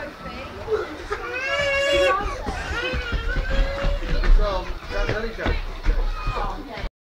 Sophie. From Danica.